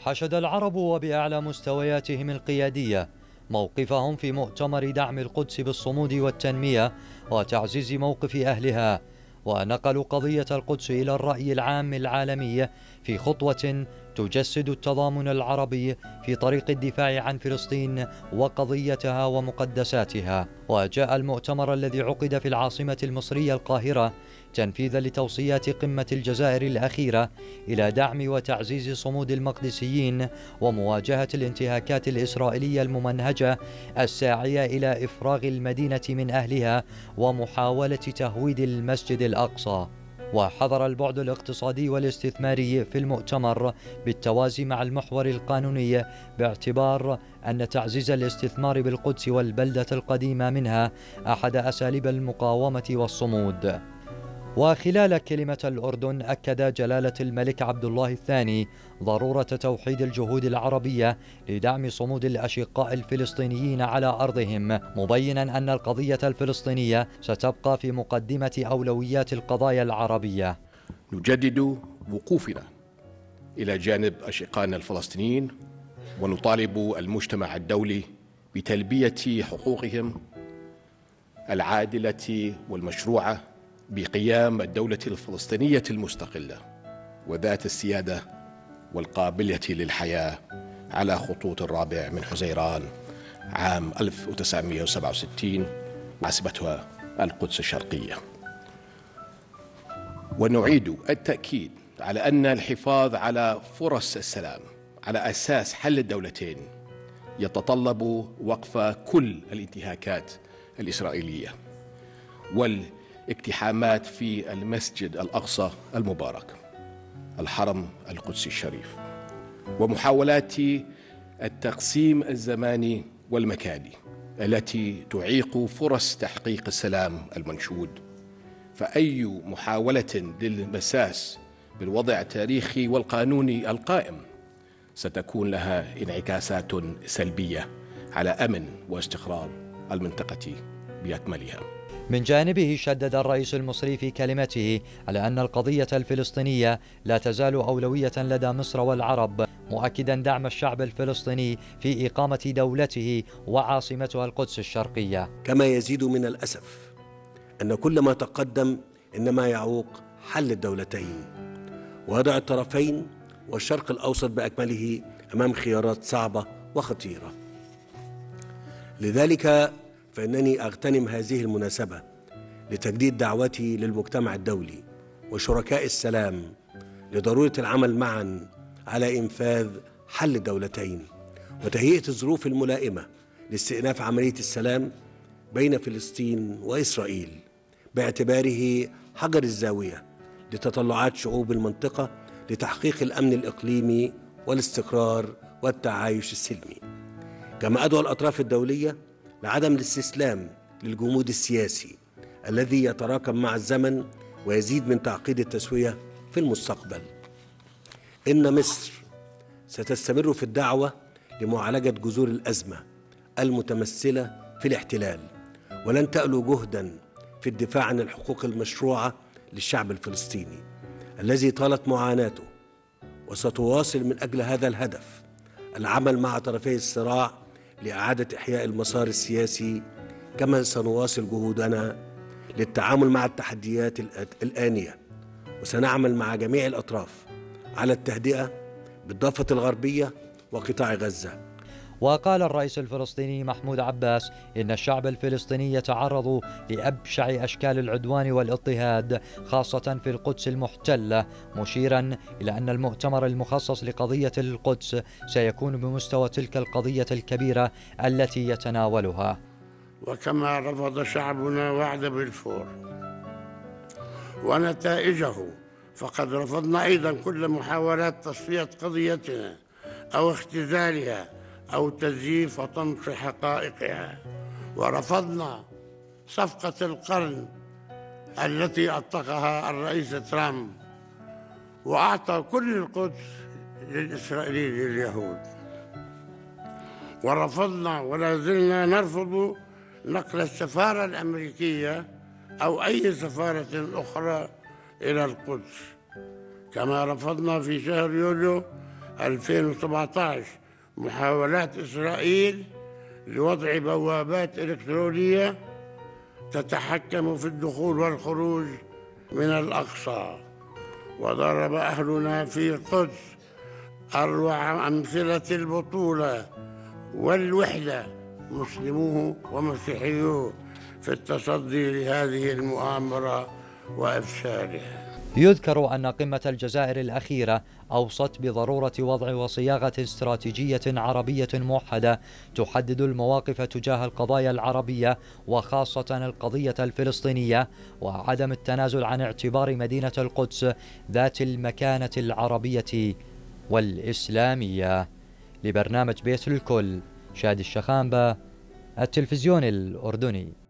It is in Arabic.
حشد العرب وبأعلى مستوياتهم القيادية موقفهم في مؤتمر دعم القدس بالصمود والتنمية وتعزيز موقف أهلها ونقلوا قضية القدس إلى الرأي العام العالمي في خطوة تجسد التضامن العربي في طريق الدفاع عن فلسطين وقضيتها ومقدساتها. وجاء المؤتمر الذي عقد في العاصمة المصرية القاهرة تنفيذا لتوصيات قمة الجزائر الأخيرة إلى دعم وتعزيز صمود المقدسيين ومواجهة الانتهاكات الإسرائيلية الممنهجة الساعية إلى إفراغ المدينة من أهلها ومحاولة تهويد المسجد الأقصى. وحضر البعد الاقتصادي والاستثماري في المؤتمر بالتوازي مع المحور القانوني باعتبار أن تعزيز الاستثمار بالقدس والبلدة القديمة منها أحد أساليب المقاومة والصمود. وخلال كلمة الأردن أكد جلالة الملك عبد الله الثاني ضرورة توحيد الجهود العربية لدعم صمود الأشقاء الفلسطينيين على أرضهم مبينا أن القضية الفلسطينية ستبقى في مقدمة أولويات القضايا العربية. نجدد وقوفنا إلى جانب أشقائنا الفلسطينيين ونطالب المجتمع الدولي بتلبية حقوقهم العادلة والمشروعة بقيام الدولة الفلسطينية المستقلة وذات السيادة والقابلية للحياة على خطوط الرابع من حزيران عام 1967 عاصمتها القدس الشرقية. ونعيد التأكيد على أن الحفاظ على فرص السلام على أساس حل الدولتين يتطلب وقف كل الانتهاكات الإسرائيلية وال اقتحامات في المسجد الأقصى المبارك الحرم القدسي الشريف ومحاولات التقسيم الزماني والمكاني التي تعيق فرص تحقيق السلام المنشود. فأي محاولة للمساس بالوضع التاريخي والقانوني القائم ستكون لها انعكاسات سلبية على أمن واستقرار المنطقة بأكملها. من جانبه شدد الرئيس المصري في كلمته على أن القضية الفلسطينية لا تزال أولوية لدى مصر والعرب مؤكدا دعم الشعب الفلسطيني في إقامة دولته وعاصمتها القدس الشرقية. كما يزيد من الأسف أن كل ما تقدم إنما يعوق حل الدولتين ووضع الطرفين والشرق الأوسط بأكمله أمام خيارات صعبة وخطيرة. لذلك فإنني أغتنم هذه المناسبة لتجديد دعوتي للمجتمع الدولي وشركاء السلام لضرورة العمل معا على إنفاذ حل الدولتين وتهيئة الظروف الملائمة لاستئناف عملية السلام بين فلسطين وإسرائيل باعتباره حجر الزاوية لتطلعات شعوب المنطقة لتحقيق الأمن الإقليمي والاستقرار والتعايش السلمي. كما أدعو الأطراف الدولية لعدم الاستسلام للجمود السياسي الذي يتراكم مع الزمن ويزيد من تعقيد التسوية في المستقبل. إن مصر ستستمر في الدعوة لمعالجة جذور الأزمة المتمثلة في الاحتلال ولن تألو جهدا في الدفاع عن الحقوق المشروعة للشعب الفلسطيني الذي طالت معاناته وستواصل من أجل هذا الهدف العمل مع طرفي الصراع لإعادة إحياء المسار السياسي كما سنواصل جهودنا للتعامل مع التحديات الآنية وسنعمل مع جميع الأطراف على التهدئة بالضفة الغربية وقطاع غزة. وقال الرئيس الفلسطيني محمود عباس إن الشعب الفلسطيني يتعرض لأبشع أشكال العدوان والاضطهاد خاصة في القدس المحتلة مشيرا إلى أن المؤتمر المخصص لقضية القدس سيكون بمستوى تلك القضية الكبيرة التي يتناولها. وكما رفض شعبنا وعد بالفور ونتائجه فقد رفضنا أيضا كل محاولات تصفية قضيتنا أو اختزالها أو تزييف وطمس حقائقها. ورفضنا صفقة القرن التي أطلقها الرئيس ترامب وأعطى كل القدس للإسرائيليين لليهود ورفضنا ولا زلنا نرفض نقل السفارة الأمريكية أو أي سفارة أخرى إلى القدس كما رفضنا في شهر يوليو 2017 محاولات إسرائيل لوضع بوابات إلكترونية تتحكم في الدخول والخروج من الأقصى. وضرب أهلنا في القدس أروع أمثلة البطولة والوحدة مسلموه ومسيحيوه في التصدي لهذه المؤامرة وإفشالها يذكر أن قمة الجزائر الأخيرة أوصت بضرورة وضع وصياغة استراتيجية عربية موحدة تحدد المواقف تجاه القضايا العربية وخاصة القضية الفلسطينية وعدم التنازل عن اعتبار مدينة القدس ذات المكانة العربية والإسلامية. لبرنامج بيت الكل شادي الشخامبة التلفزيون الأردني.